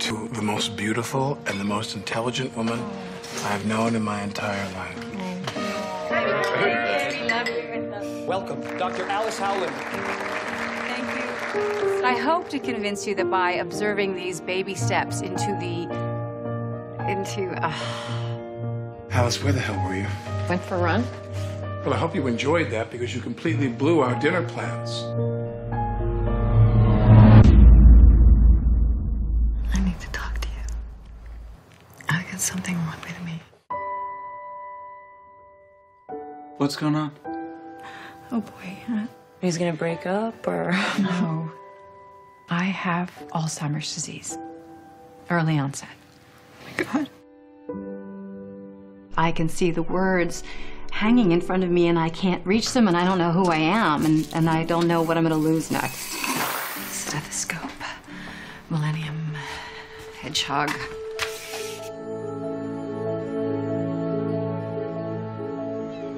to the most beautiful and the most intelligent woman I've known in my entire life. Welcome, Dr. Alice Howland. Thank you. I hope to convince you that by observing these baby steps into the. into. Uh, Alice, where the hell were you? Went for a run? Well, I hope you enjoyed that because you completely blew our dinner plans. I got something wrong with me. What's going on? Oh boy. Uh, He's gonna break up or. no. I have Alzheimer's disease. Early onset. Oh my God. I can see the words hanging in front of me and I can't reach them and I don't know who I am and, and I don't know what I'm going to lose next. Stethoscope. Millennium. Hedgehog.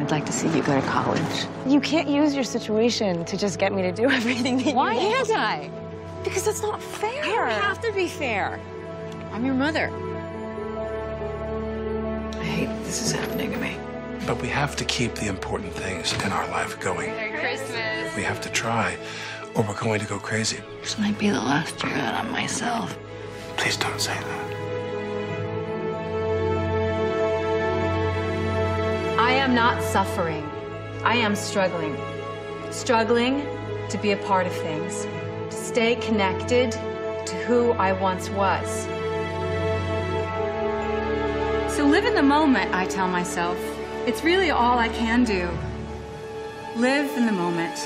I'd like to see you go to college. You can't use your situation to just get me to do everything that Why you want. can't I? Because that's not fair. I don't have to be fair. I'm your mother. I hate that this is happening to me. But we have to keep the important things in our life going. Merry Christmas. We have to try, or we're going to go crazy. This might be the last year that I'm myself. Please don't say that. Am not suffering. I am struggling. Struggling to be a part of things, to stay connected to who I once was. So live in the moment, I tell myself. It's really all I can do. Live in the moment.